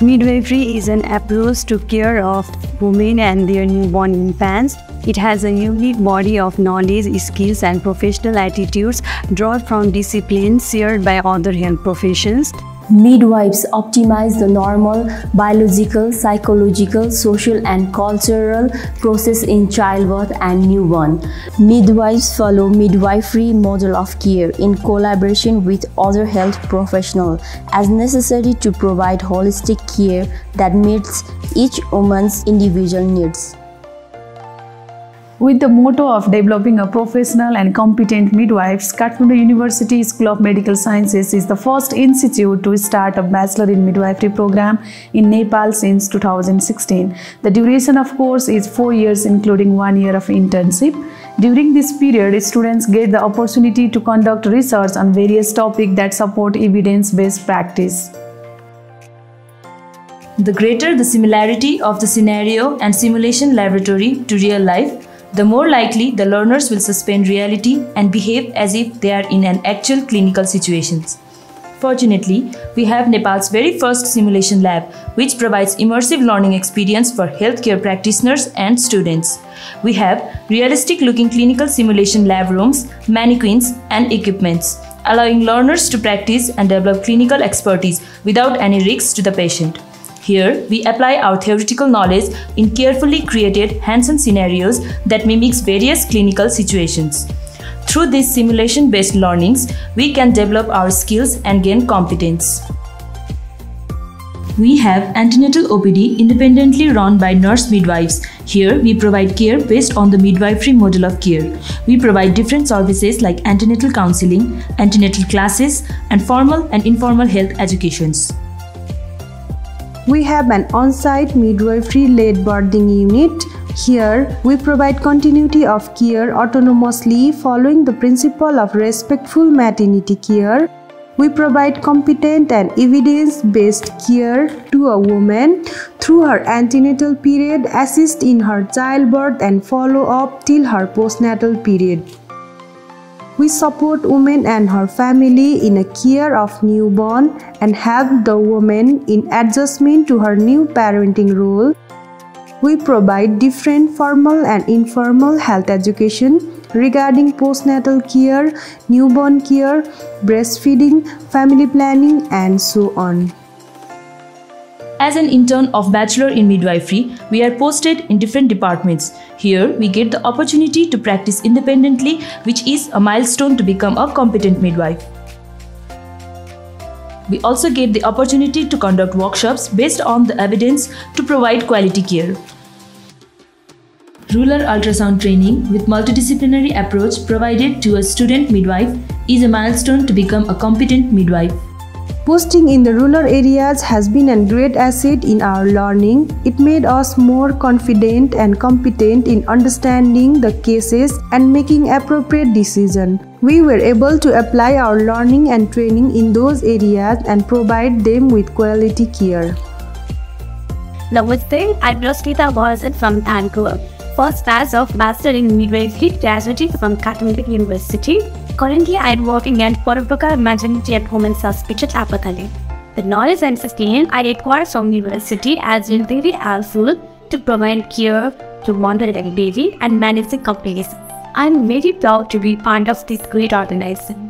Midwifery is an approach to care of women and their newborn infants. It has a unique body of knowledge, skills, and professional attitudes drawn from disciplines shared by other health professions. Midwives optimize the normal biological, psychological, social, and cultural process in childbirth and newborn. Midwives follow midwifery model of care in collaboration with other health professionals as necessary to provide holistic care that meets each woman's individual needs. With the motto of developing a professional and competent midwives, Kathmandu University School of Medical Sciences is the first institute to start a Bachelor in Midwifery program in Nepal since 2016. The duration of course is 4 years including 1 year of internship. During this period, students get the opportunity to conduct research on various topics that support evidence-based practice. The greater the similarity of the scenario and simulation laboratory to real life, the more likely the learners will suspend reality and behave as if they are in an actual clinical situations. Fortunately, we have Nepal's very first simulation lab, which provides immersive learning experience for healthcare practitioners and students. We have realistic looking clinical simulation lab rooms, mannequins, and equipments, allowing learners to practice and develop clinical expertise without any risks to the patient. Here, we apply our theoretical knowledge in carefully created hands-on scenarios that mimics various clinical situations. Through these simulation-based learnings, we can develop our skills and gain competence. We have antenatal OPD independently run by nurse midwives. Here, we provide care based on the midwifery model of care. We provide different services like antenatal counseling, antenatal classes, and formal and informal health educations. We have an on-site midwifery-led birthing unit. Here, we provide continuity of care autonomously following the principle of respectful maternity care. We provide competent and evidence-based care to a woman through her antenatal period, assist in her childbirth and follow up till her postnatal period. We support women and her family in a care of newborn and help the woman in adjustment to her new parenting role. We provide different formal and informal health education regarding postnatal care, newborn care, breastfeeding, family planning, and so on. As an intern of Bachelor in Midwifery, we are posted in different departments. Here, we get the opportunity to practice independently, which is a milestone to become a competent midwife. We also get the opportunity to conduct workshops based on the evidence to provide quality care. Rural ultrasound training with multidisciplinary approach provided to a student midwife is a milestone to become a competent midwife. Posting in the rural areas has been a great asset in our learning. It made us more confident and competent in understanding the cases and making appropriate decisions. We were able to apply our learning and training in those areas and provide them with quality care. Namaste, I'm Rosnita Bharat from Vancouver. First class of Master in Midwifery graduated from Kathmandu University. Currently, I am working at Paropakar Maternity and Women's Hospital, Thapathali. The knowledge and skill I acquired from university has been very helpful to provide care to and baby and managing companies. I am very proud to be part of this great organization.